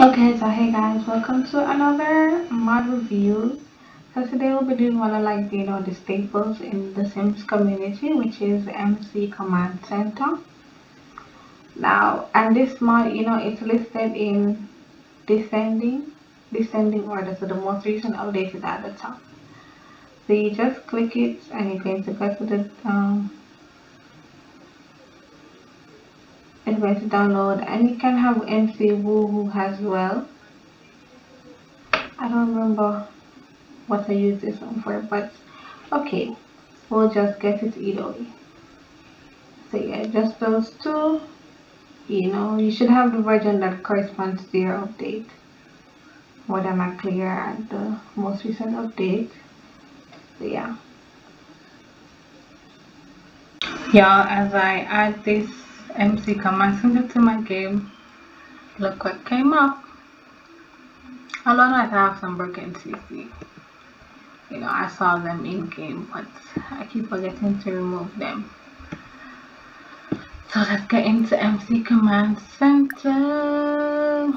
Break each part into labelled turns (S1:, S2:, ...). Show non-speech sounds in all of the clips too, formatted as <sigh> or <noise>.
S1: Okay, so hey guys, welcome to another mod review. So today we'll be doing one of like you know the staples in the Sims community, which is MC Command Center. Now, and this mod, you know, it's listed in descending descending order, so the most recent update is at the top. So you just click it, and you're going to go to the um, going to download, and you can have MC Woohoo as well. I don't remember what I use this one for, but okay, we'll just get it either way. So yeah, just those two. You know, you should have the version that corresponds to your update. Than a clear at the most recent update. So yeah. Yeah, as I add this MC command center to my game, look what came up. I have some broken CC. You know, I saw them in game, but I keep forgetting to remove them. So let's get into MC Command Center.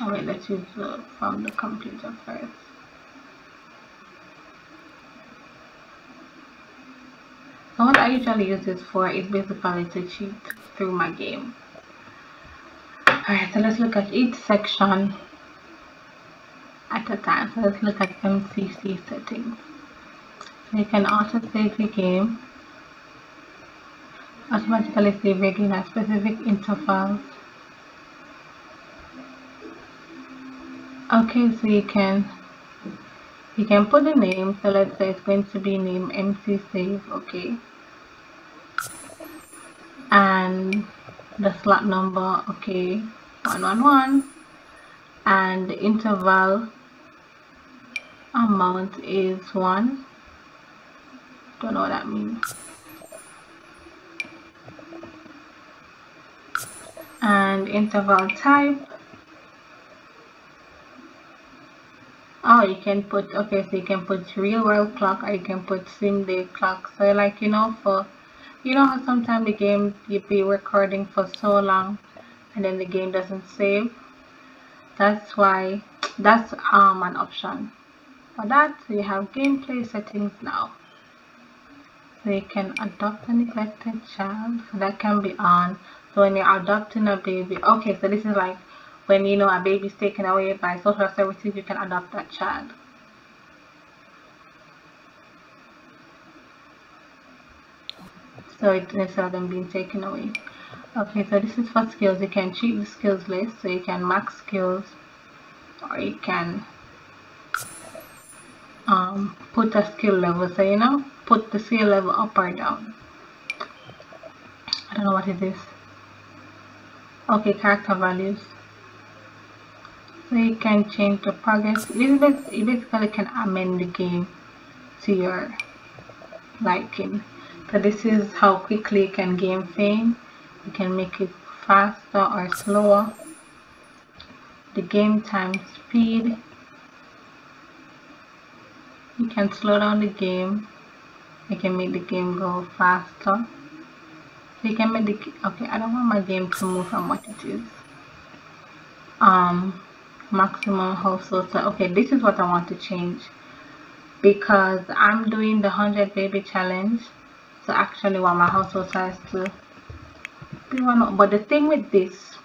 S1: Oh wait, let's use the, from the computer first. So what I usually use this for is basically to cheat through my game. Alright, so let's look at each section at a time. So let's look at MCC settings. So you can auto save your game automatically save again at specific intervals. Okay, so you can you can put the name. So let's say it's going to be name MC save. Okay, and the slot number. Okay, one one one, and the interval amount is one. Don't know what that means. and interval type oh you can put okay so you can put real world clock or you can put sim day clock. So like you know for you know how sometimes the game you be recording for so long and then the game doesn't save? That's why that's um an option. For that so you have gameplay settings now. So you can adopt a neglected child so that can be on. So when you're adopting a baby, okay, so this is like when you know a baby is taken away by social services, you can adopt that child. So it of them being taken away. Okay, so this is for skills. You can cheat the skills list, so you can max skills, or you can um, put a skill level. So you know, put the skill level up or down. I don't know what it is okay character values so you can change the progress. You basically can amend the game to your liking. So this is how quickly you can gain fame. You can make it faster or slower. The game time speed. You can slow down the game. You can make the game go faster. So you can make the okay i don't want my game to move from what it is. Um maximum household size okay this is what i want to change. Because i'm doing the 100 baby challenge so actually want my household size to be one but the thing with this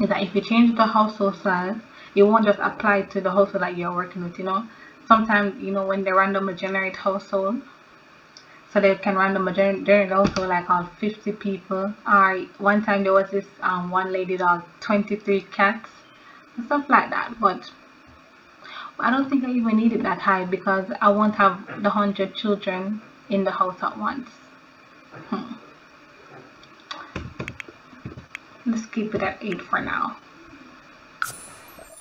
S1: is that if you change the household size it won't just apply to the household that you're working with you know? Sometimes you know when they randomly generate household so they can random generate also like on 50 people. Or one time there was this um, one lady dog 23 cats stuff like that but I don't think I even need it that high because I won't have the 100 children in the house at once. Hmm. let's keep it at 8 for now.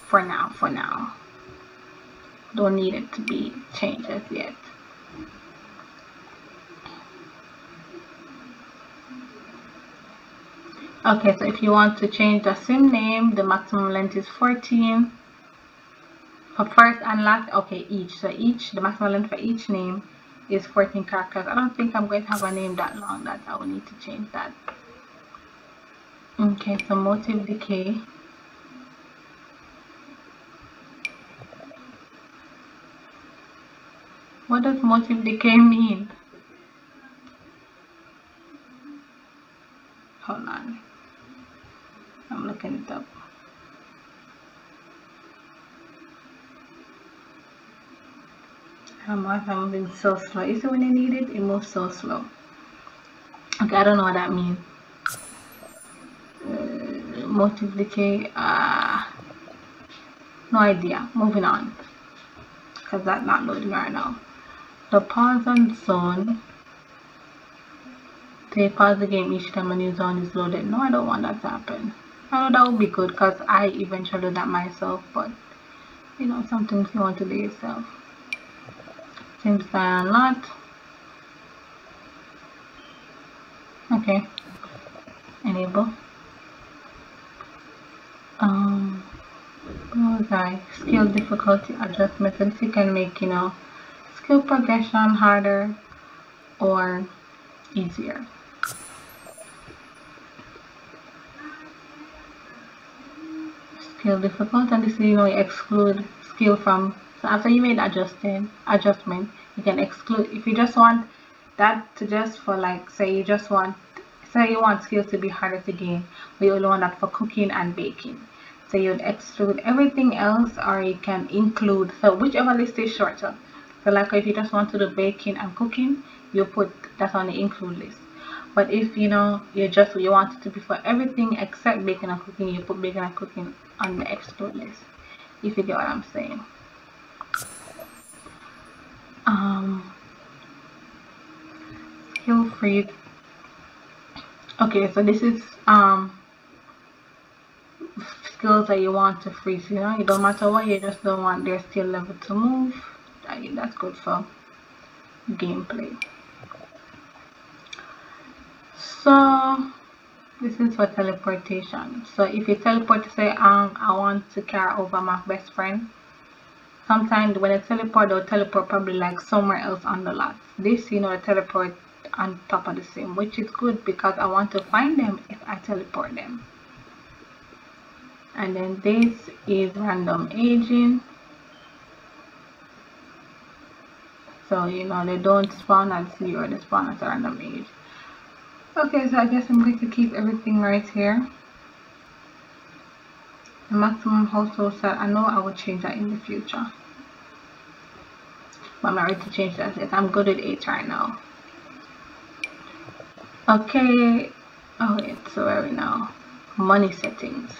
S1: For now for now. Don't need it to be changed yet Okay, so if you want to change the SIM name, the maximum length is 14. For first and last, okay, each. So each, the maximum length for each name is 14 characters. I don't think I'm going to have a name that long that I will need to change that. Okay, so motive decay. What does motive decay mean? Hold on. I'm looking it up. I'm, I'm moving so slow. Is it when you need it? It moves so slow. Okay, I don't know what that means. Uh, motive decay. Uh, no idea. Moving on. Because that's not loading right now. The pause on zone. They pause the game each time a new zone is loaded. No, I don't want that to happen. I know that would be good because I eventually do that myself, but you know, sometimes you want to do yourself. Seems a lot. Okay. Enable. Um what was I? Skill difficulty adjustment. You can make, you know, skill progression harder or easier. Skill difficult and this is you know you exclude skill from so after you made adjusting adjustment you can exclude. If you just want that to just for like say you just want say you want skills to be harder to gain but you only want that for cooking and baking so you'd exclude everything else or you can include so whichever list is shorter. So like if you just want to do baking and cooking you put that on the include list but if you know you're just you want it to be for everything except baking and cooking you put baking and cooking on the exclude list if you get what i'm saying. Um skill free. Okay so this is um skills that you want to freeze you know? You don't matter what you just don't want their skill level to move. That's good for gameplay so this is for teleportation. So if you teleport say um i want to carry over my best friend sometimes when I teleport they'll teleport probably like somewhere else on the lot. This you know I teleport on top of the same which is good because I want to find them if I teleport them. And then this is random aging so you know they don't spawn at zero they spawn at a random age okay so I guess I'm going to keep everything right here. The maximum household set I know I will change that in the future. But I'm not ready to change that yet. I'm good at 8 right now. Okay. Oh wait so where are we now. Money settings.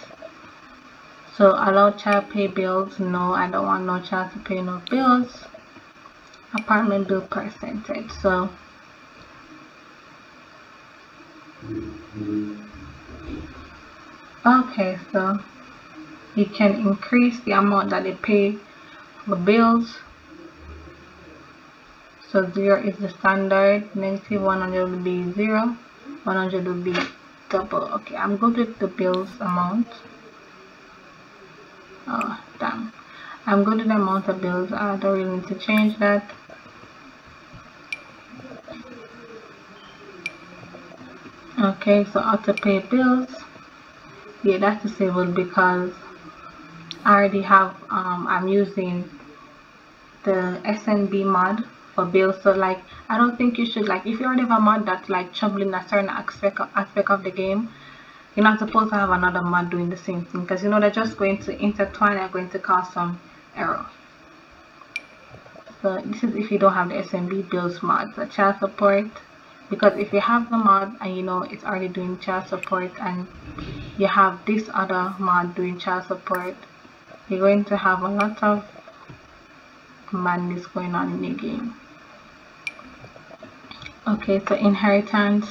S1: So allow child pay bills? No I don't want no child to pay no bills. Apartment bill percentage. So okay so you can increase the amount that they pay for bills. So 0 is the standard negative 100 will be 0 100 will be double. Okay I'm good with the bills amount. Oh damn I'm going to the amount of bills I don't really need to change that. Okay so auto pay bills yeah that's disabled because I already have um, I'm using the SNB mod for bills so like I don't think you should like if you already have a mod that's like troubling a certain aspect of, aspect of the game you're not supposed to have another mod doing the same thing because you know they're just going to intertwine and going to cause some error. So this is if you don't have the SNB bills mod the child support because if you have the mod and you know it's already doing child support and you have this other mod doing child support you're going to have a lot of madness going on in the game. Okay so inheritance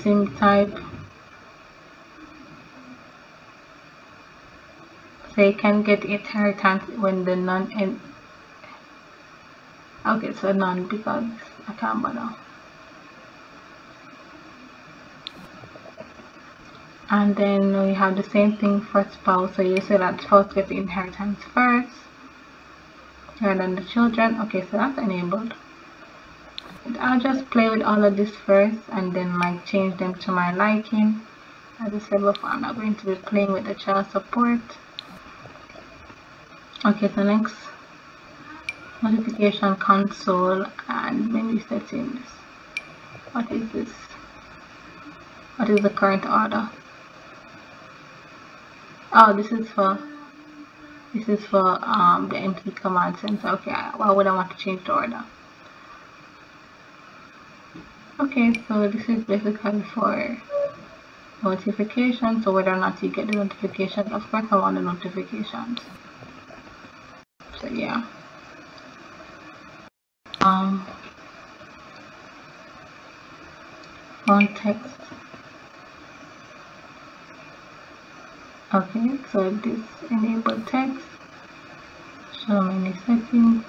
S1: sim type. They can get inheritance when the non okay so none because I can't bother and then we have the same thing for spouse. So you say that spouse gets inheritance first and then the children. Okay so that's enabled. I'll just play with all of this first and then like change them to my liking. As I said before I'm not going to be playing with the child support. Okay so next notification console and menu settings. What is this? What is the current order oh this is for this is for um, the MC command center. Okay why would I want to change the order. Okay so this is basically for notifications so whether or not you get the notifications of course I want the notifications so yeah. Um font text okay so this enable text. Show many settings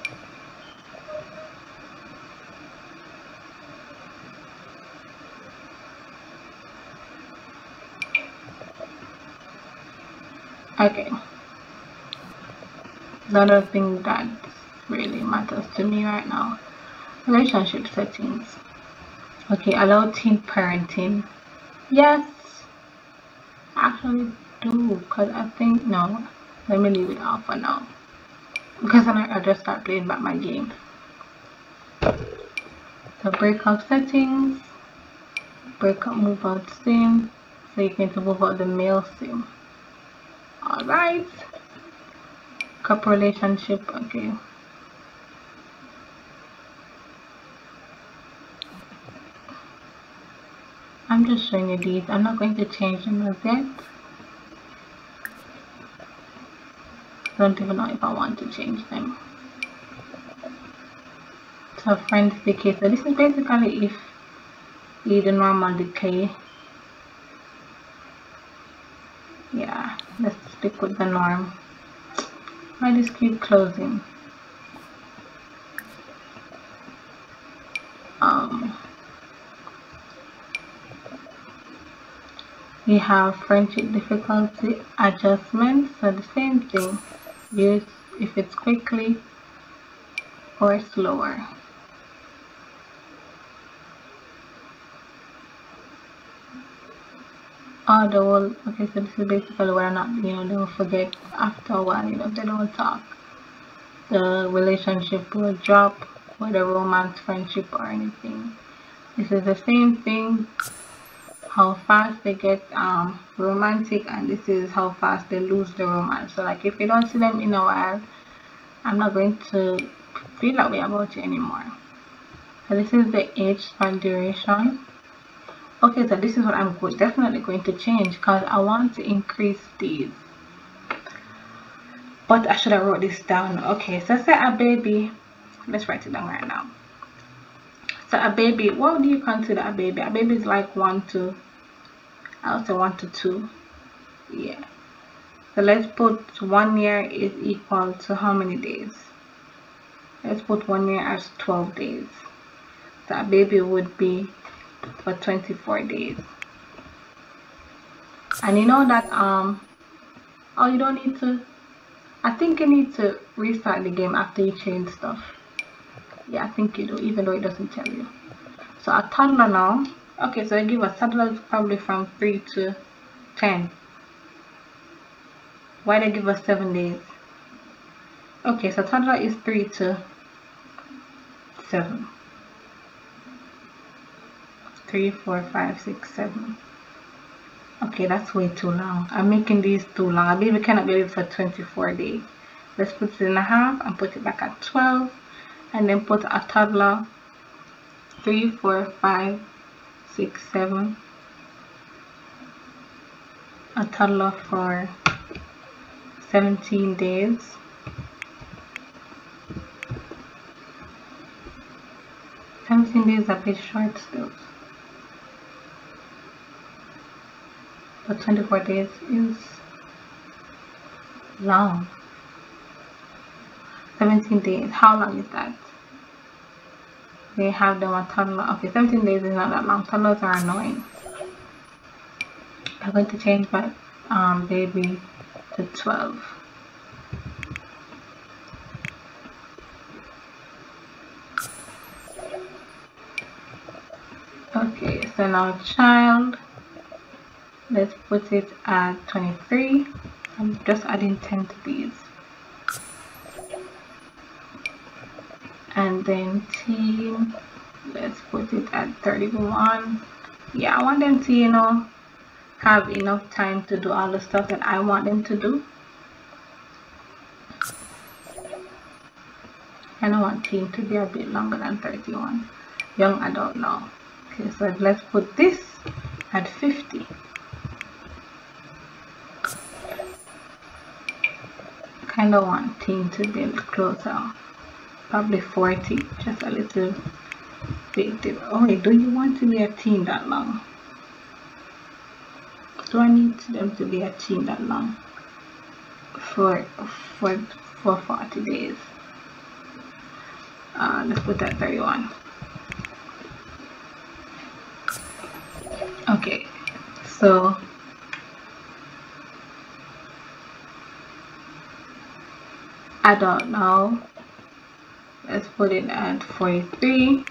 S1: okay. Another thing that really matters to me right now relationship settings. Okay allow teen parenting. Yes. Actually because I think no let me leave it off for now because then I'll just start playing back my game so breakup settings breakup move out sim so you can move out the male sim Alright. Couple relationship, okay. I'm just showing you these. I'm not going to change them as yet. Don't even know if I want to change them. So friends decay. So this is basically if you the normal decay yeah let's stick with the norm I just keep closing um, we have friendship difficulty adjustment so the same thing use if it's quickly or slower. Oh the whole okay so this is basically where not you know they'll forget. After a while you know they don't talk. The relationship will drop whether romance friendship or anything. This is the same thing how fast they get um romantic and this is how fast they lose the romance. So like if you don't see them in a while i'm not going to feel that way about you anymore. So this is the age span duration. Okay so this is what I'm definitely going to change because I want to increase these. But I should have wrote this down. Okay so say a baby. Let's write it down right now so a baby what do you consider a baby? A baby is like one to I also one to two yeah. So let's put one year is equal to how many days? Let's put one year as 12 days. So a baby would be for 24 days. And you know that um oh you don't need to I think you need to restart the game after you change stuff yeah I think you do even though it doesn't tell you. So a toddler now okay so I give a toddler probably from 3 to 10 why they give us 7 days? Okay so toddler is 3 to 7 three four five six seven. Okay that's way too long. I'm making these too long. I believe we cannot get it for 24 days. Let's put it in a half and put it back at 12 and then put a toddler three four five six seven. A toddler for 17 days. Seventeen days a bit short still. but 24 days is long. 17 days how long is that they have them a toddler okay 17 days is not that long. Toddlers are annoying. I'm going to change my um, baby to 12 okay so now child let's put it at 23 I'm just adding 10 to these and then teen let's put it at 31 yeah I want them to you know have enough time to do all the stuff that I want them to do. And I want teen to be a bit longer than 31 young adult now. Okay so let's put this at 50 kind of want teen to be closer probably 40 just a little bit. Oh do you want to be a teen that long? Do I need them to be a teen that long? For for for 40 days. Uh, let's put that 31 okay so I don't know. Let's put it at 43.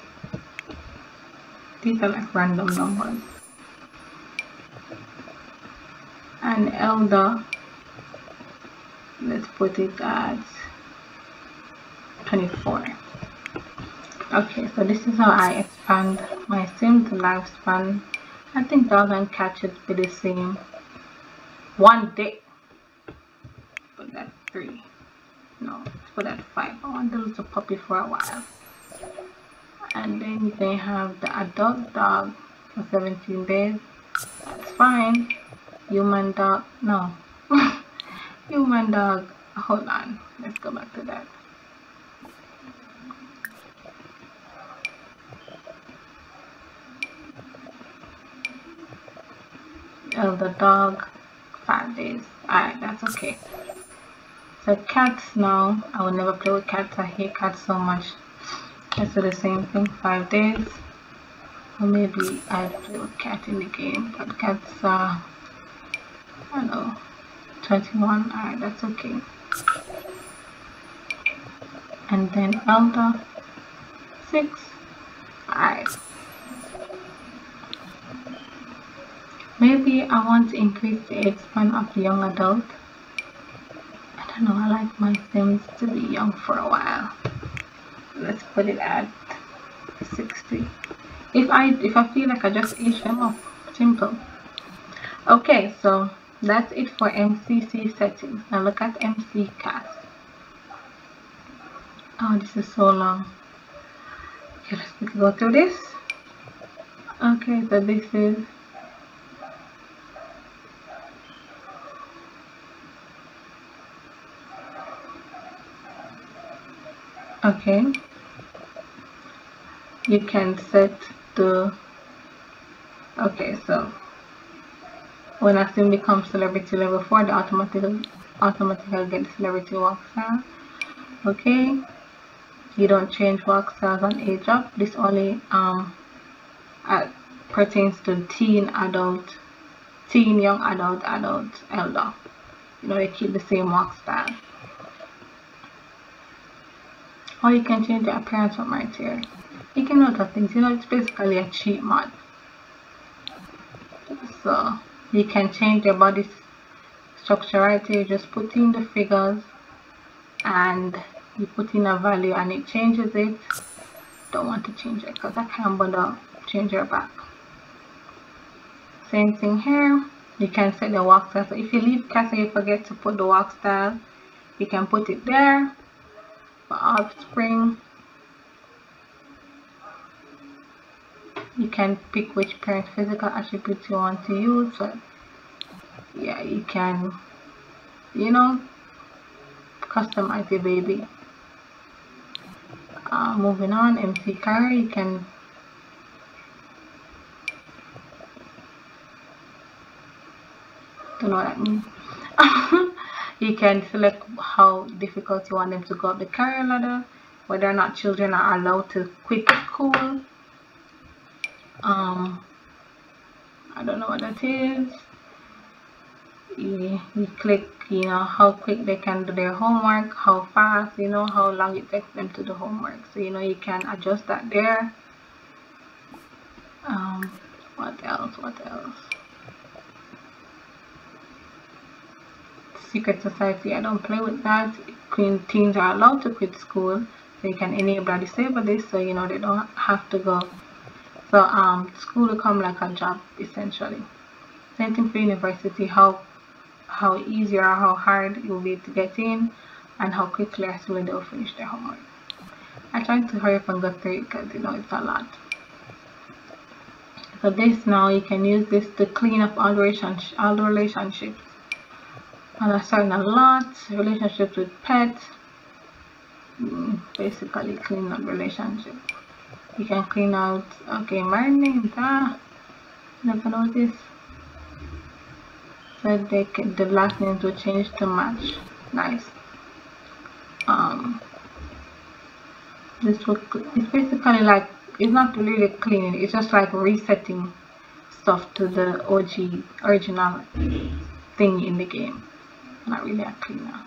S1: These are like random numbers. And elder, let's put it at 24. Okay, so this is how I expand my sim to lifespan. I think dog and cat should be the same. One day. But that's three no let's put that five the little puppy for a while. And then can have the adult dog for 17 days. That's fine. Human dog no. <laughs> Human dog hold on. Let's go back to that. Elder dog five days. Alright that's okay so cats now, I will never play with cats. I hate cats so much. Let's do the same thing, five days. Or maybe I play with cat in the game, but cats are, I don't know, 21. Alright, that's okay. And then elder, six. Alright. Maybe I want to increase the age of the young adult. I know I like my Sims to be young for a while. Let's put it at 60. If I if I feel like I just age them up, simple. Okay, so that's it for MCC settings. Now look at MC CAS. Oh, this is so long. Okay, let's go through this. Okay, so this is okay. You can set the okay so when a sim becomes celebrity level 4 the automatically automatically get celebrity walk style okay. You don't change walk styles on age up. This only um uh, pertains to teen adult teen young adult adult elder. You know they keep the same walk style or you can change the appearance of right here you can note of things you know it's basically a cheat mod so you can change your body structure right? Here just put in the figures and you put in a value and it changes it. Don't want to change it because I can't bother change your back. Same thing here. You can set the walk style so if you leave castle you forget to put the walk style you can put it there offspring you can pick which parent physical attributes you want to use but yeah you can you know customize your baby. Uh, moving on MC car you can don't know what that means <laughs> you can select how difficult you want them to go up the career ladder whether or not children are allowed to quit school. Um i don't know what that is. You, you click you know how quick they can do their homework how fast you know how long it takes them to do homework. So you know you can adjust that there. Um what else what else secret society. I don't play with that. Teens are allowed to quit school. you can enable or disable this so you know they don't have to go so um school will come like a job essentially same thing for university how how easy or how hard it will be to get in and how quickly actually they'll finish their homework I try to hurry up and go through it because you know it's a lot so this now you can use this to clean up all the relationships all relationships and I started a lot relationships with pets mm, basically clean up relationship. You can clean out okay my name ah never noticed so they can, the last names will change to match. Nice. Um this will it's basically like it's not really cleaning it's just like resetting stuff to the OG original thing in the game not really a cleaner.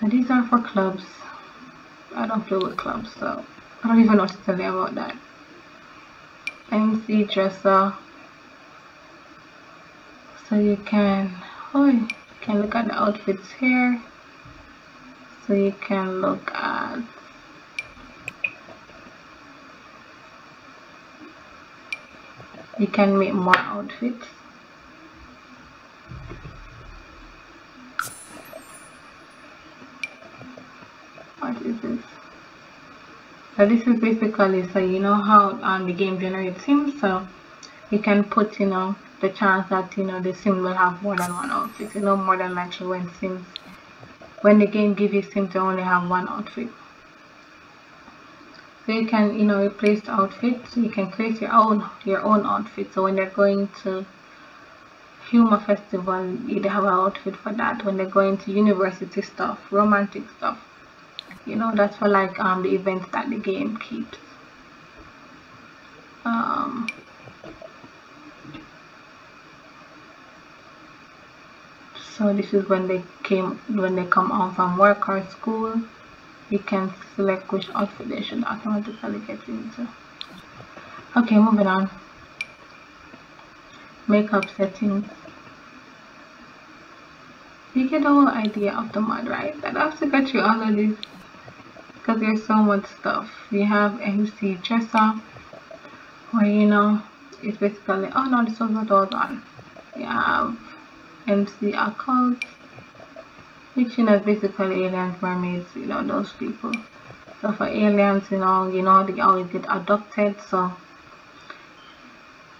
S1: And these are for clubs. I don't play with clubs so I don't even know what to tell you about that. MC dresser. So you can oh you can look at the outfits here. So you can look at you can make more outfits what is this so this is basically so you know how um, the game generates sims so you can put you know the chance that you know the sim will have more than one outfit you know more than likely when sims. When the game gives you sim to only have one outfit. So you can you know replace the outfit so you can create your own your own outfit. So when they're going to humor festival you have an outfit for that. When they're going to university stuff romantic stuff you know that's for like um the events that the game keeps. Um so this is when they came when they come home from work or school. You can select which outfit they should automatically get into. Okay moving on. Makeup settings. You get the whole idea of the mod right? That has to get you all of this because there's so much stuff. You have MC dresser where you know it's basically oh no this was what was on you have MC occult which you know is basically aliens mermaids you know those people. So for aliens you know you know they always get adopted so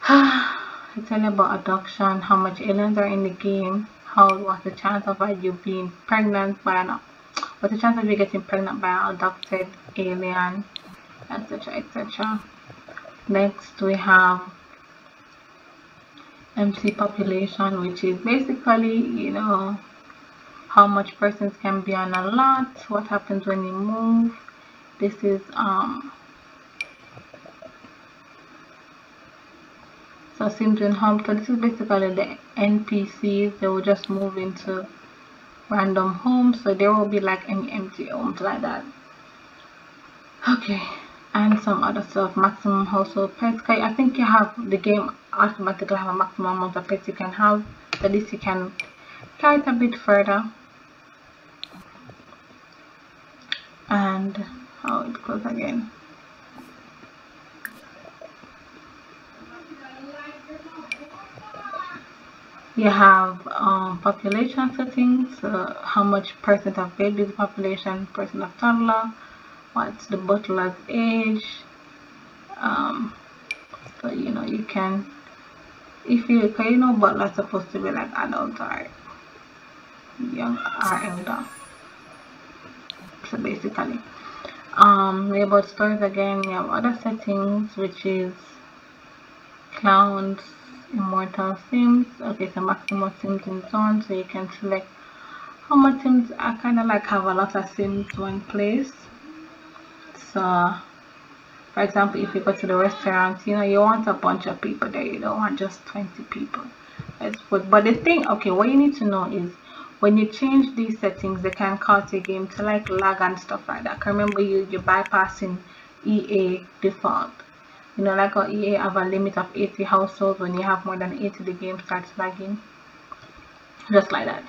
S1: I tell you about adoption how much aliens are in the game how what's the chance of you being pregnant by an what's the chance of you getting pregnant by an adopted alien etc etc next we have MC population which is basically you know how much persons can be on a lot what happens when you move. This is um so sims in home so this is basically the npcs they will just move into random homes so there will be like any empty homes like that. Okay and some other stuff. Maximum household pets. I think you have the game automatically have a maximum amount of pets you can have. At least you can try it a bit further. And how it goes again you have um, population settings uh, how much percent of babies population percent of toddler what's the butler's age um, so you know you can if you can you know butler's supposed to be like adult or young or elder. So basically um about stores again we have other settings which is clowns immortal sims okay so maximum sims in zone so you can select how much sims i kind of like have a lot of sims one place. So for example if you go to the restaurant you know you want a bunch of people there you don't want just 20 people. But the thing okay what you need to know is when you change these settings they can cause your game to like lag and stuff like that. Remember you you're bypassing ea default you know like our ea have a limit of 80 households when you have more than 80 the game starts lagging. Just like that.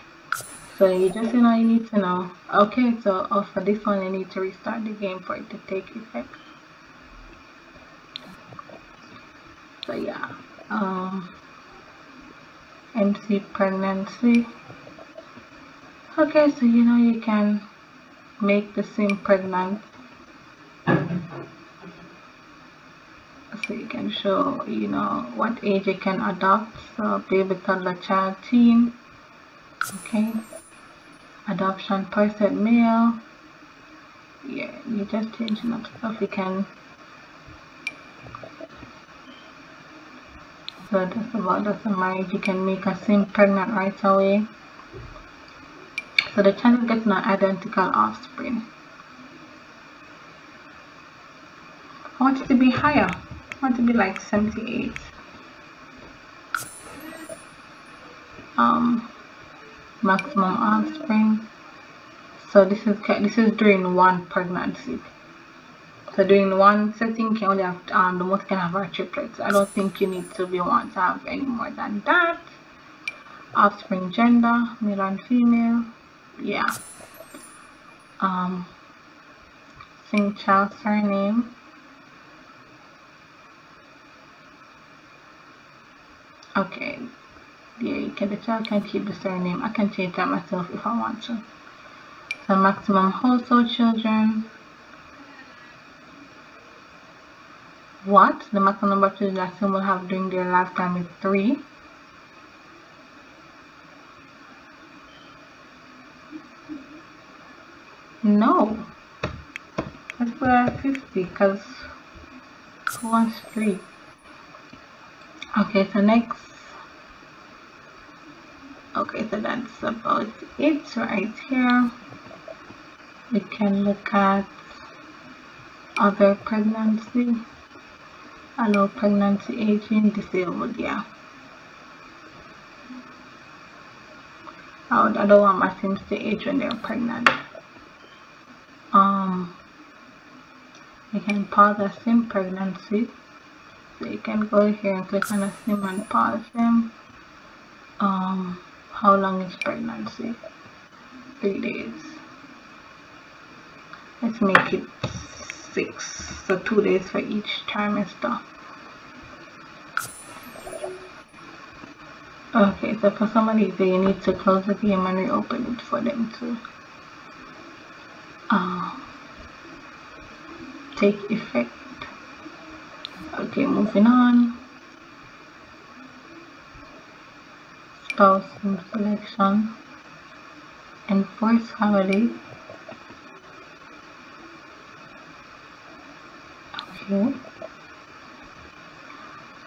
S1: So you just you know you need to know. Okay so oh, for this one you need to restart the game for it to take effect. So yeah um MC pregnancy. Okay so you know you can make the sim pregnant so you can show you know what age you can adopt so baby toddler child teen okay? Adoption person male. Yeah you just changing up stuff you can so that's about the marriage you can make a sim pregnant right away. So the child gets an identical offspring. I want it to be higher want to be like 78 um maximum offspring so this is this is during one pregnancy so during one setting can only have um, the most can have our triplets i don't think you need to be want to have any more than that. Offspring gender male and female. Yeah. Um sing child surname okay yeah you can the child can keep the surname. I can change that myself if i want to. So maximum household children. What? The maximum number of children that someone will have during their lifetime is three. No. Let's put at 50 because who wants three okay so next. Okay so that's about it right here. We can look at other pregnancy allow pregnancy aging disabled yeah. I, would, I don't want my sims to age when they're pregnant. Um you can pause a sim pregnancy so you can go here and click on a sim and pause them um how long is pregnancy? Three days. Let's make it six. So two days for each trimester. Okay, so for some of these, you need to close the game and reopen it for them to uh, take effect. Okay, moving on. spouse selection. Enforce family. Okay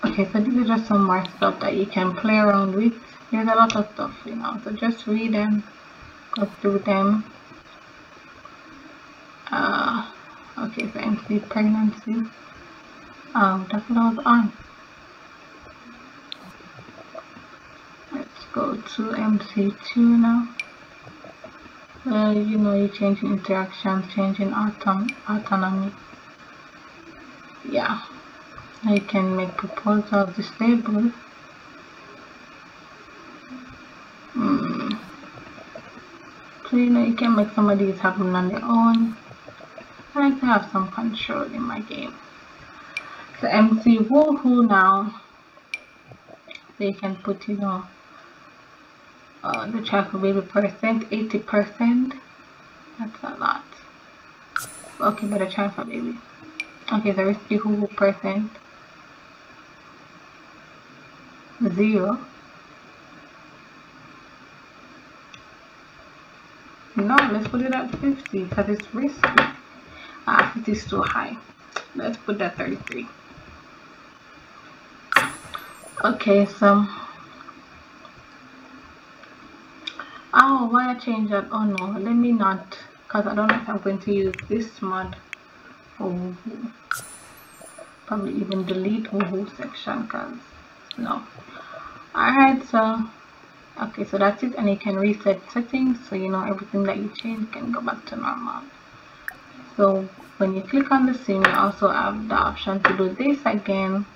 S1: okay so these are just some more stuff that you can play around with. There's a lot of stuff you know. So just read them. Go through them. Uh okay so MC pregnancy that's what I was on Let's go to MC Tuner now. Uh, you know, you're changing interactions, changing autom autonomy. Yeah. I can make proposals disabled. Mm. So you know, you can make some of these happen on their own. I like to have some control in my game. So MC Woohoo now. So you can put, you know, uh, the chocolate baby percent 80 percent. That's a lot. Okay but a chocolate baby. Okay the risky who percent. Zero. No let's put it at 50 because it's risky. Ah 50 is too high. Let's put that 33 okay so oh why I change that oh no let me not because I don't know if I'm going to use this mod for probably even delete whole section because no. Alright so okay so that's it and you can reset settings so you know everything that you change can go back to normal. So when you click on the sim you also have the option to do this again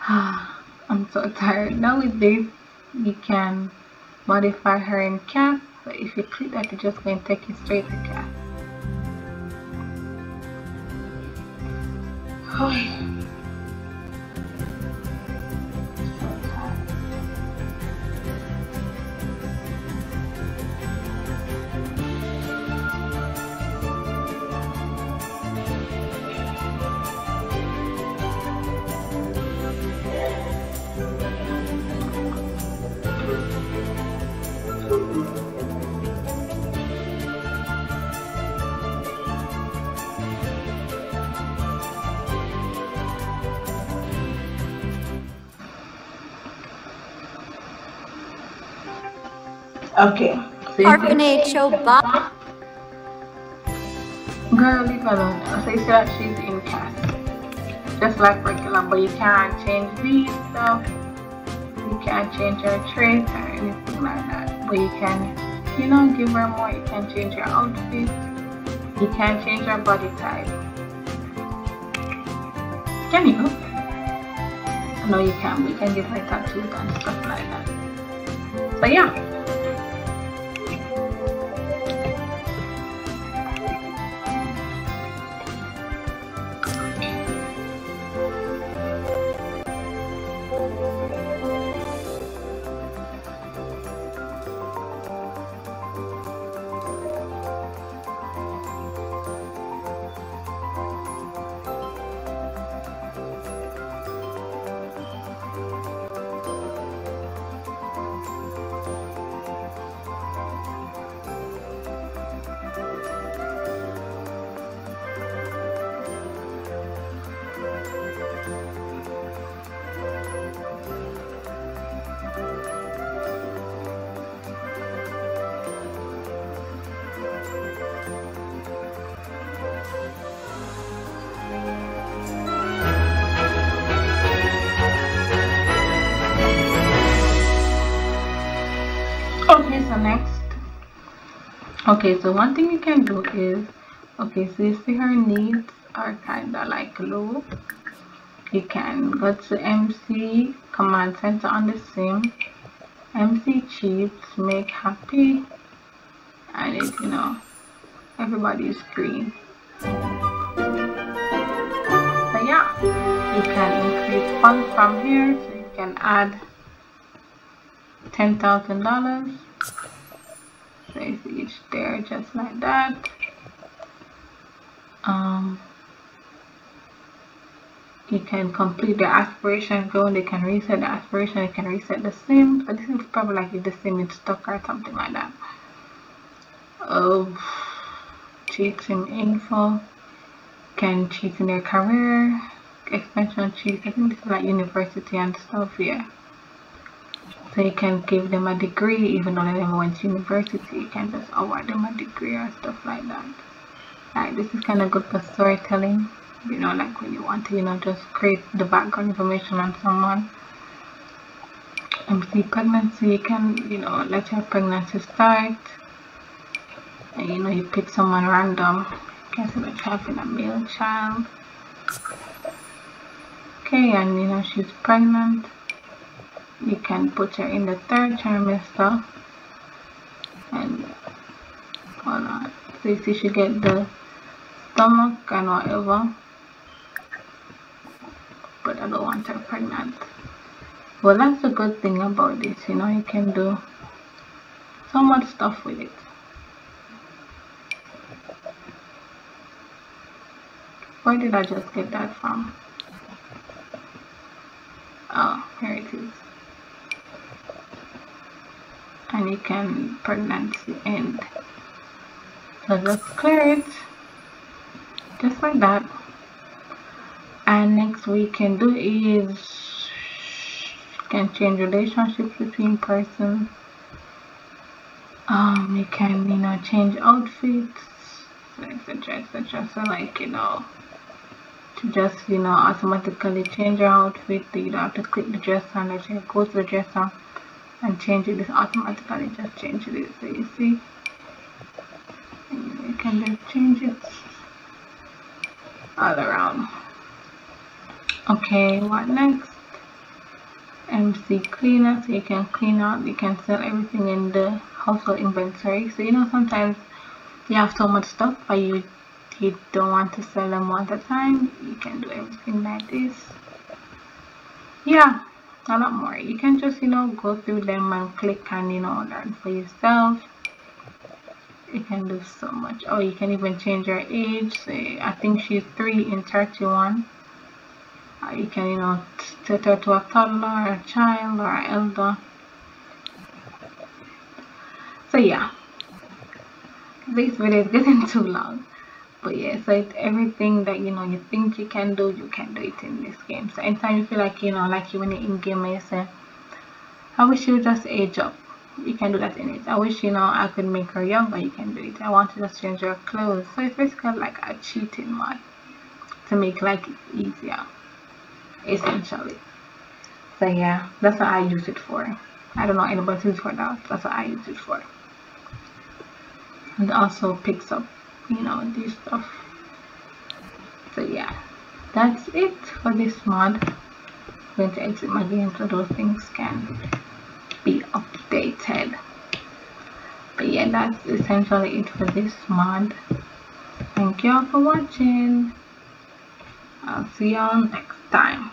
S1: <sighs> I'm so tired now with this you can modify her in CAS so if you click that it's just going to take you straight to CAS <sighs> oh. Okay.
S2: Parfenacho Bob.
S1: Girl, leave her alone. So you see that she's in CAS. Just like regular, but you can't change these stuff. You can't change her trait or anything like that. But you can, you know, give her more. You can change her outfit. You can change her body type. Can you? No, you can't. We can give her tattoos and stuff like that. But yeah. Okay so one thing you can do is okay so you see her needs are kind of like low. You can go to mc command center on the sim mc cheats make happy and it you know everybody's green. So yeah you can increase funds from here so you can add ten thousand dollars place each there just like that um you can complete the aspiration goal they can reset the aspiration they can reset the sim so this is probably like the sim is stuck or something like that. Of cheating info can cheat in their career expansion cheats i think this is like university and stuff yeah so you can give them a degree even though they never went to university. You can just award them a degree or stuff like that. Like this is kind of good for storytelling you know like when you want to you know just create the background information on someone. MC pregnancy you can you know let your pregnancy start. And you know you pick someone random. You can that you're having a male child. Okay and you know she's pregnant you can put her in the third trimester. And hold on. So you see she get the stomach and whatever. But I don't want her pregnant. Well that's the good thing about this you know you can do so much stuff with it. Where did I just get that from? Oh here it is and you can pregnancy end. So just clear it. Just like that. And next we can do is can change relationships between persons um you can you know change outfits etc etc so like you know to just you know automatically change your outfit you don't have to click the dresser and let you go to the dresser and change it this automatically just change it. So you see you can just change it all around. Okay what next? MC cleaner so you can clean out you can sell everything in the household inventory. So you know sometimes you have so much stuff but you you don't want to sell them one at a time. You can do everything like this. Yeah a lot more. You can just you know go through them and click and you know learn for yourself. You can do so much. Oh you can even change your age. Say i think she's three in 31 uh, you can you know set her to a toddler a child or an elder. So yeah. This video is getting <laughs> too long but yeah so it's everything that you know you think you can do you can do it in this game. So anytime you feel like you know like you when you're in game and you say i wish you just age up you can do that in it. I wish you know i could make her younger you can do it. I want to just change her clothes. So it's basically like a cheating mod to make life easier essentially. So yeah that's what i use it for. I don't know anybody use for that. That's what i use it for. And also picks up you know this stuff. So yeah. That's it for this mod. I'm going to exit my game so those things can be updated. But yeah that's essentially it for this mod. Thank you all for watching. I'll see y'all next time